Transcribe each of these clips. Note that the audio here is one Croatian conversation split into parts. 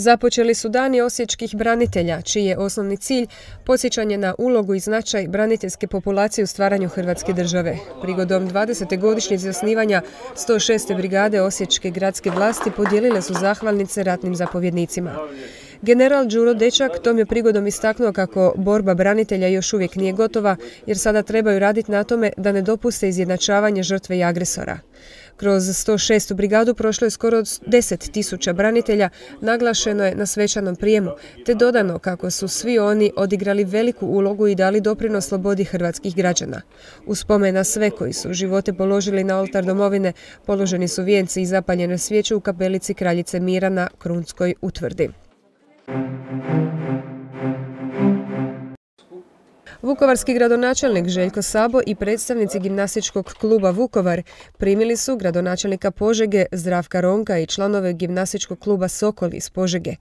Započeli su dani osječkih branitelja, čiji je osnovni cilj podsjećanje na ulogu i značaj braniteljske populacije u stvaranju Hrvatske države. Prigodom 20. godišnjice osnivanja 106. brigade osječke gradske vlasti podijelile su zahvalnice ratnim zapovjednicima. General Đuro Dečak tom je prigodom istaknuo kako borba branitelja još uvijek nije gotova jer sada trebaju raditi na tome da ne dopuste izjednačavanje žrtve i agresora. Kroz 106. brigadu prošlo je skoro 10 tisuća branitelja, naglašeno je na svečanom prijemu, te dodano kako su svi oni odigrali veliku ulogu i dali doprinos slobodi hrvatskih građana. U spomena sve koji su živote položili na oltar domovine, položeni su vijenci i zapaljene svijeće u kapelici Kraljice Mira na Krunskoj utvrdi. Vukovarski gradonačelnik Željko Sabo i predstavnici gimnastičkog kluba Vukovar primili su gradonačelnika Požege Zdravka Ronka i članove gimnastičkog kluba Sokol iz Požege.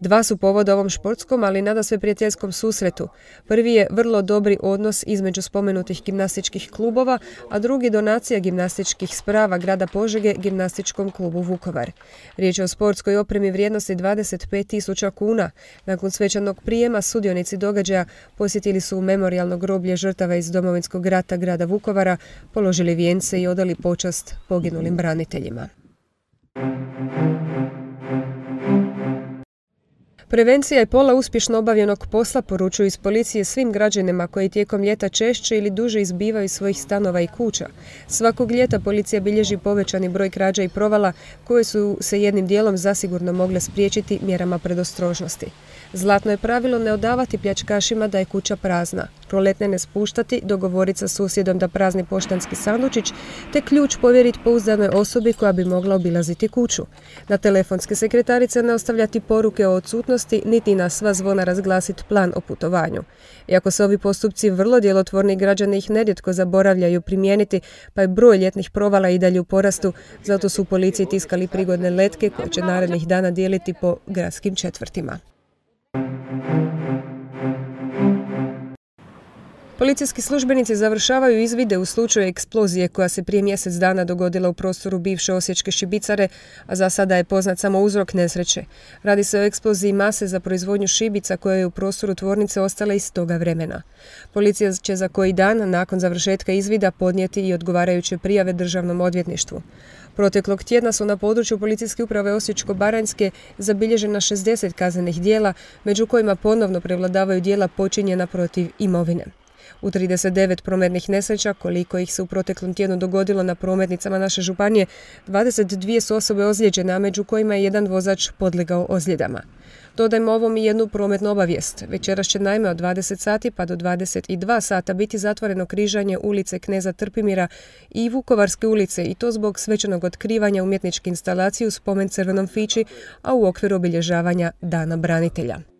Dva su povoda ovom športskom, ali nada sve prijateljskom susretu. Prvi je vrlo dobri odnos između spomenutih gimnastičkih klubova, a drugi donacija gimnastičkih sprava grada Požege gimnastičkom klubu Vukovar. Riječ je o sportskoj opremi vrijednosti 25.000 kuna. Nakon svečanog prijema sudionici događaja posjetili su u memorialno groblje žrtava iz Domovinskog rata grada Vukovara položili vijence i odali počast poginulim braniteljima. Prevencija je pola uspješno obavljenog posla, poručuju iz policije svim građanima koji tijekom ljeta češće ili duže izbivaju iz svojih stanova i kuća. Svakog ljeta policija bilježi povećani broj krađa i provala koje su se jednim dijelom zasigurno mogle spriječiti mjerama predostrožnosti. Zlatno je pravilo ne odavati pljačkašima da je kuća prazna, proletne ne spuštati, dogovoriti sa susjedom da prazni poštanski sandučić, te ključ povjeriti pouzdanoj osobi koja bi mogla obilaziti kuću. Na telefonske sekretarice ne ostavljati poruke o odsutnosti, niti na sva zvona razglasiti plan o putovanju. Iako se ovi postupci vrlo djelotvorni, građani ih nerijetko zaboravljaju primijeniti, pa je broj ljetnih provala i dalje u porastu, zato su u policiji tiskali prigodne letke koje će narednih dana dijeliti po gradskim četvrtima. Policijski službenici završavaju izvide u slučaju eksplozije koja se prije mjesec dana dogodila u prostoru bivše osječke šibicare, a za sada je poznat samo uzrok nesreće. Radi se o eksploziji mase za proizvodnju šibica koja je u prostoru tvornice ostala iz toga vremena. Policija će za koji dan, nakon završetka izvida, podnijeti i odgovarajuće prijave državnom odvjetništvu. Proteklog tjedna su na području policijske uprave Osječko-Baranjske zabilježena 60 kaznenih dijela, među kojima ponovno prevladavaju dijela počinjena protiv imovine. U 39 prometnih nesreća, koliko ih se u proteklom tjednu dogodilo na prometnicama naše županije, 22 su osobe ozlijeđene, među kojima je jedan vozač podlegao ozljedama. Dodajmo ovom i jednu prometnu obavijest. Večeras će najme od 20 sati pa do 22 sata biti zatvoreno križanje ulice Kneza Trpimira i Vukovarske ulice i to zbog svečanog otkrivanja umjetničke instalacije u spomen crvenom fići, a u okviru obilježavanja Dana branitelja.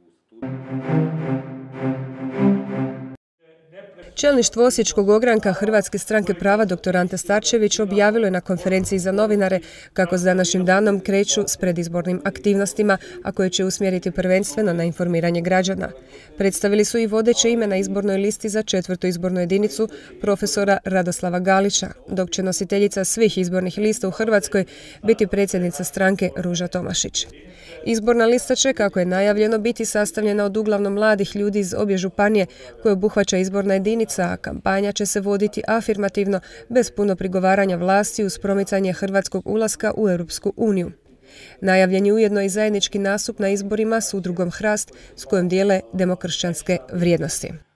Čelništvo Osječkog ogranka Hrvatske stranke prava dr. Ante Starčević objavilo je na konferenciji za novinare kako s današnjim danom kreću s predizbornim aktivnostima, a koje će usmjeriti prvenstveno na informiranje građana. Predstavili su i vodeće ime na izbornoj listi za četvrtu izbornu jedinicu profesora Radoslava Galića, dok će nositeljica svih izbornih lista u Hrvatskoj biti predsjednica stranke Ruža Tomašić. Izborna lista će, kako je najavljeno, biti sastavljena od uglavnom mladih ljudi iz obje županije koje obuhvaća izborna jedinica, a kampanja će se voditi afirmativno bez puno prigovaranja vlasti uz promicanje hrvatskog ulaska u Europsku uniju. Najavljen je ujedno i zajednički nastup na izborima s udrugom Hrast s kojom dijele demokršćanske vrijednosti.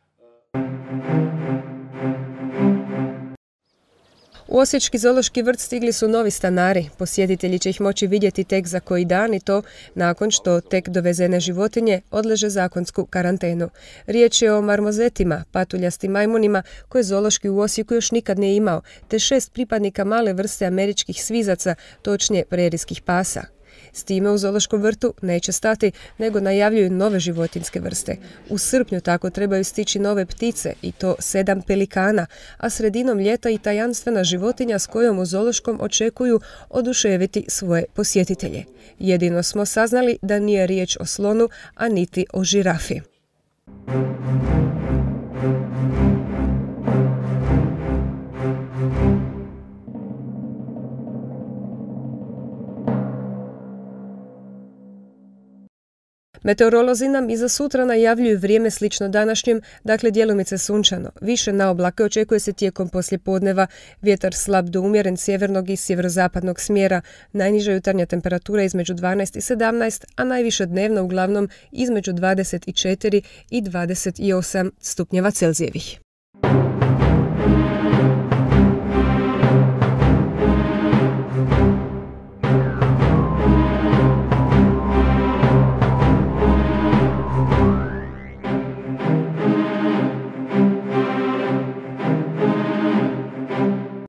U Osječki zoološki vrt stigli su novi stanari. Posjetitelji će ih moći vidjeti tek za koji dan i to nakon što tek dovezene životinje odleže zakonsku karantenu. Riječ je o marmozetima, patuljastim majmunima koje zoološki u Osijeku još nikad nije imao, te šest pripadnika male vrste američkih svizaca, točnije prerijskih pasa. S time u Zološkom vrtu neće stati, nego najavljuju nove životinske vrste. U srpnju tako trebaju stići nove ptice i to sedam pelikana, a sredinom ljeta i tajanstvena životinja s kojom u Zološkom očekuju oduševiti svoje posjetitelje. Jedino smo saznali da nije riječ o slonu, a niti o žirafi. Meteorolozi nam i za sutra najavljuju vrijeme slično današnjem, dakle djelomice sunčano. Više na oblake očekuje se tijekom poslijepodneva, vjetar slab do umjeren sjevernog i sjeverozapadnog smjera, najniža jutarnja temperatura između 12 i 17, a najviše dnevno uglavnom između 24 i 28 stupnjeva Celzijevih.